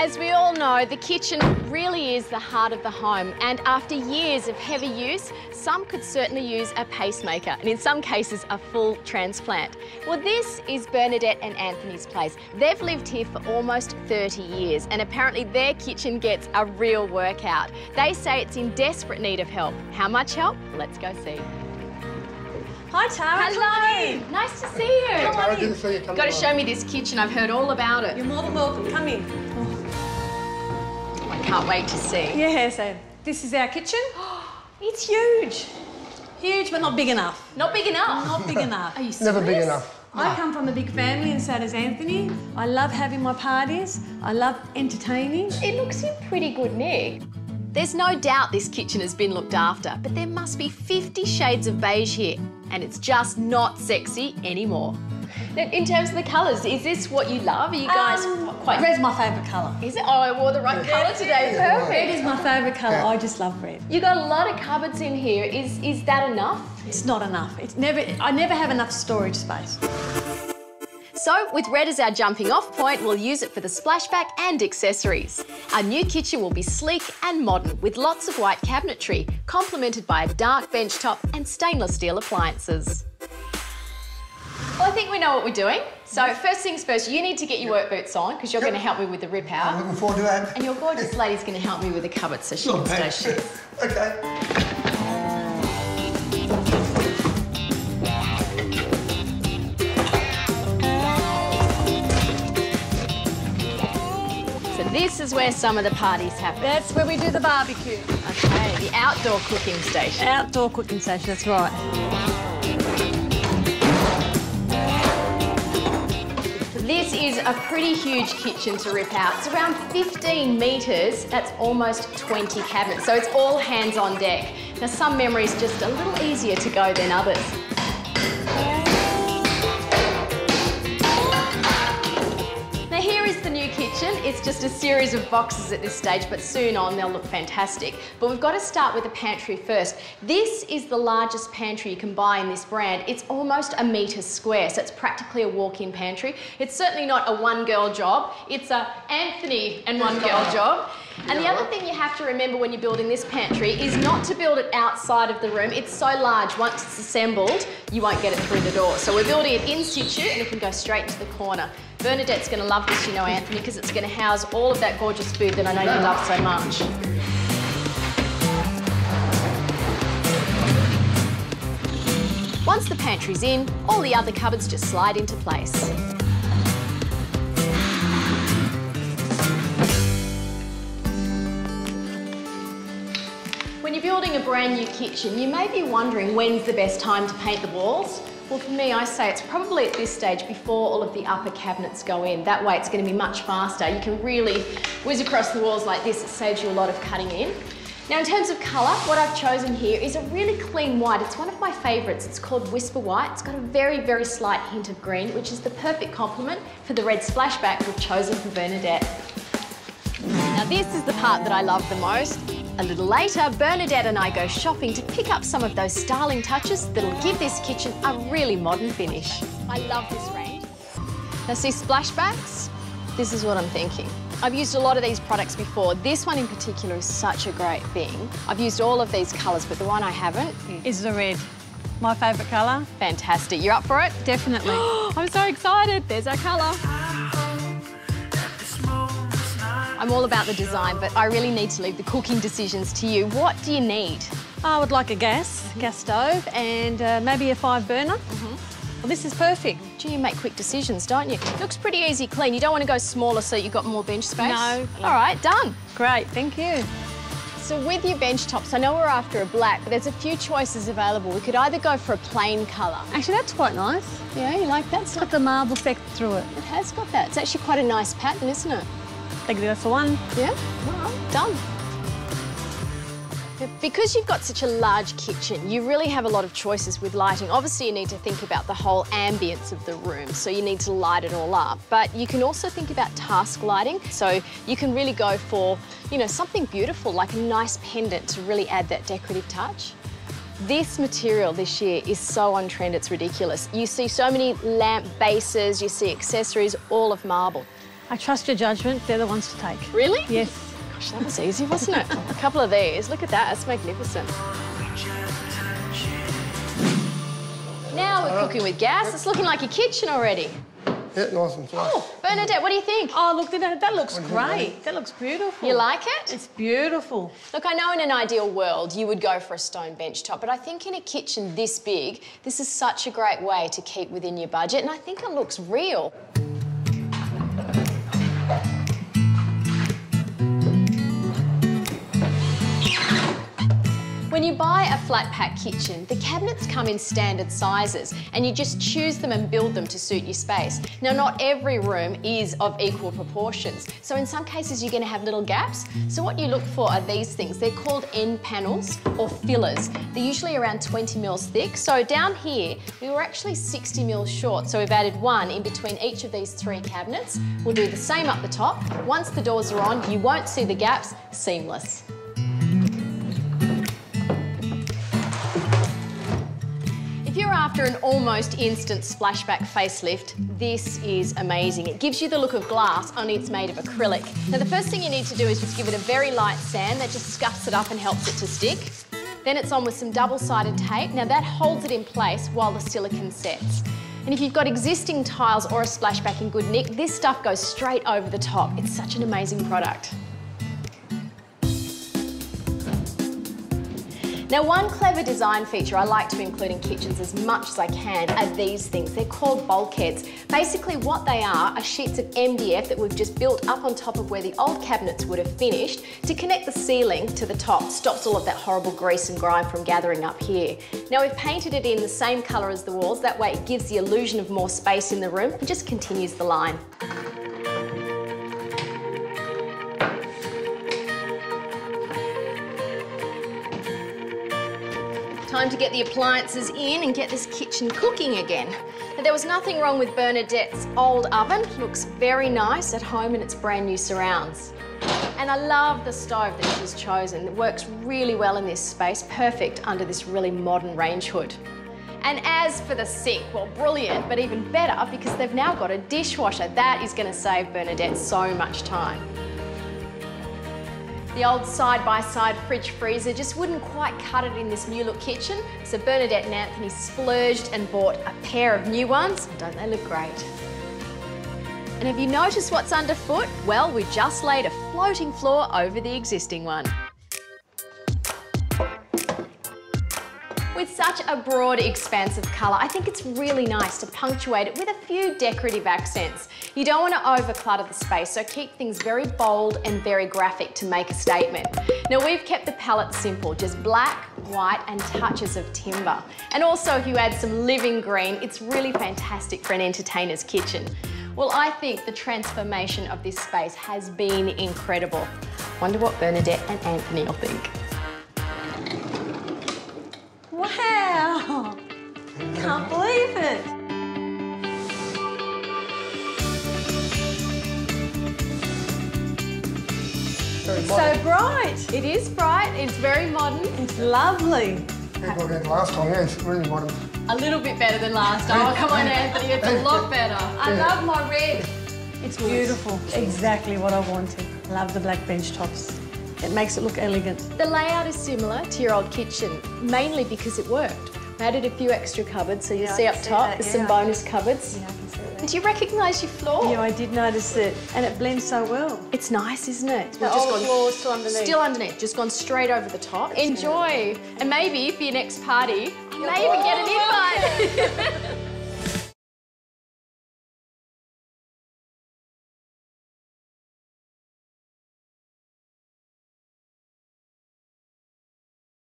As we all know, the kitchen really is the heart of the home, and after years of heavy use, some could certainly use a pacemaker, and in some cases, a full transplant. Well, this is Bernadette and Anthony's place. They've lived here for almost 30 years, and apparently their kitchen gets a real workout. They say it's in desperate need of help. How much help? Let's go see. Hi, Tara. Hello. Nice to see you. Hey, Tara, didn't see you. Come Got to show me this kitchen. I've heard all about it. You're more than welcome. Come in. I can't wait to see. Yeah, so this is our kitchen. It's huge. Huge, but not big enough. Not big enough. Not big enough. Are you Never big serious? enough. I come from a big family, and so does Anthony. I love having my parties. I love entertaining. It looks in pretty good nick. There's no doubt this kitchen has been looked after, but there must be 50 shades of beige here, and it's just not sexy anymore. In terms of the colours, is this what you love? Are you guys Um, quite... Red's my favourite colour. Is it? Oh, I wore the right colour today. Red Perfect. is my favourite colour. I just love red. You got a lot of cupboards in here. Is is that enough? It's not enough. It's never. I never have enough storage space. So, with red as our jumping off point, we'll use it for the splashback and accessories. Our new kitchen will be sleek and modern with lots of white cabinetry, complemented by a dark bench top and stainless steel appliances. Well, I think we know what we're doing. So, first things first, you need to get your work boots on because you're Yep. going to help me with the rip I'm out. looking forward to that. And your gorgeous lady's going to help me with the cupboard so she can stay shut. okay. So, this is where some of the parties happen. That's where we do the barbecue. Okay, the outdoor cooking station. Outdoor cooking station. That's right. This is a pretty huge kitchen to rip out. It's around 15 metres. That's almost 20 cabinets. So it's all hands on deck. Now, some memories just a little easier to go than others. It's just a series of boxes at this stage, but soon on they'll look fantastic. But we've got to start with the pantry first. This is the largest pantry you can buy in this brand. It's almost a metre square, so it's practically a walk-in pantry. It's certainly not a one-girl job. It's a Anthony and one-girl job. And the other thing you have to remember when you're building this pantry is not to build it outside of the room. It's so large, once it's assembled, you won't get it through the door. So we're building it in situ and it can go straight to the corner. Bernadette's going to love this, you know, Anthony, because it's going to house all of that gorgeous food that I know you love so much. Once the pantry's in, all the other cupboards just slide into place. When you're building a brand new kitchen, you may be wondering when's the best time to paint the walls. Well, for me, I say it's probably at this stage before all of the upper cabinets go in. That way it's going to be much faster. You can really whiz across the walls like this. It saves you a lot of cutting in. Now, in terms of colour, what I've chosen here is a really clean white. It's one of my favourites. It's called Whisper White. It's got a very, very slight hint of green, which is the perfect complement for the red splashback we've chosen for Bernadette. Now this is the part that I love the most. A little later, Bernadette and I go shopping to pick up some of those styling touches that'll give this kitchen a really modern finish. I love this range. Now see splashbacks? This is what I'm thinking. I've used a lot of these products before. This one in particular is such a great thing. I've used all of these colours, but the one I haven't, Is the red. My favourite colour. fantastic. You're up for it? Definitely. I'm so excited. There's our colour. I'm all about the design, but I really need to leave the cooking decisions to you. What do you need? I would like a gas, gas stove, and uh, maybe a five burner. Well, this is perfect. Gee, you make quick decisions, don't you? Looks pretty easy clean. You don't want to go smaller so you've got more bench space? No. All right, done. Great, thank you. So with your bench tops, I know we're after a black, but there's a few choices available. We could either go for a plain colour. Actually, that's quite nice. Yeah, you like that? It's It's got the marble effect through it. It has got that. It's actually quite a nice pattern, isn't it? Take it for one. Yeah, right, done. Because you've got such a large kitchen, you really have a lot of choices with lighting. Obviously, you need to think about the whole ambience of the room, so you need to light it all up. But you can also think about task lighting, so you can really go for, you know, something beautiful, like a nice pendant to really add that decorative touch. This material this year is so on trend, it's ridiculous. You see so many lamp bases, you see accessories, all of marble. I trust your judgment. They're the ones to take. Really? Yes. Gosh, that was easy, wasn't it? A couple of these. Look at that. That's magnificent. Now we're cooking with gas. It's looking like a kitchen already. Yeah, nice and flat. Oh, Bernadette, what do you think? Oh, look, that, that looks What think, great. That looks beautiful. You like it? It's beautiful. Look, I know in an ideal world you would go for a stone bench top, but I think in a kitchen this big, this is such a great way to keep within your budget, and I think it looks real. You buy a flat pack kitchen, the cabinets come in standard sizes and you just choose them and build them to suit your space. Now, not every room is of equal proportions, so in some cases you're going to have little gaps. So, what you look for are these things. They're called end panels or fillers. They're usually around 20 mils thick. So, down here, we were actually 60 mils short, so we've added one in between each of these three cabinets. We'll do the same up the top. Once the doors are on, you won't see the gaps, seamless. After an almost instant splashback facelift, this is amazing. It gives you the look of glass, only it's made of acrylic. Now, the first thing you need to do is just give it a very light sand that just scuffs it up and helps it to stick. Then it's on with some double-sided tape. Now, that holds it in place while the silicone sets. And if you've got existing tiles or a splashback in good nick, this stuff goes straight over the top. It's such an amazing product. Now, one clever design feature I like to include in kitchens as much as I can are these things. They're called bulkheads. Basically, what they are are sheets of MDF that we've just built up on top of where the old cabinets would have finished to connect the ceiling to the top. Stops all of that horrible grease and grime from gathering up here. Now, we've painted it in the same colour as the walls. That way, it gives the illusion of more space in the room and just continues the line. Time to get the appliances in and get this kitchen cooking again. Now, there was nothing wrong with Bernadette's old oven. Looks very nice at home in its brand new surrounds. And I love the stove that she's chosen. It works really well in this space, perfect under this really modern range hood. And as for the sink, well, brilliant, but even better because they've now got a dishwasher. That is going to save Bernadette so much time. The old side-by-side fridge freezer just wouldn't quite cut it in this new look kitchen, so Bernadette and Anthony splurged and bought a pair of new ones. Don't they look great? And have you noticed what's underfoot? Well, we just laid a floating floor over the existing one. Such a broad expanse of colour, I think it's really nice to punctuate it with a few decorative accents. You don't want to overclutter the space, so keep things very bold and very graphic to make a statement. Now we've kept the palette simple, just black, white and touches of timber. And also if you add some living green, it's really fantastic for an entertainer's kitchen. Well, I think the transformation of this space has been incredible. Wonder what Bernadette and Anthony will think. Wow! Can't believe it. It's so bright. It is bright, it's very modern. It's lovely. People again last time, yeah, it's really modern. A little bit better than last time. Oh, come on, Anthony, it's a lot better. I love my red. It's beautiful. Exactly what I wanted. Love the black bench tops. It makes it look elegant. The layout is similar to your old kitchen, mainly because it worked. I added a few extra cupboards, so you Yeah, see up see top, that, there's yeah, some bonus cupboards. Yeah, I can see that. Do you recognise your floor? Yeah, I did notice it, and it blends so well. It's nice, isn't it? The old floor's still underneath. Still underneath, just gone straight over the top. Enjoy. And maybe for your next party, you may even get an invite.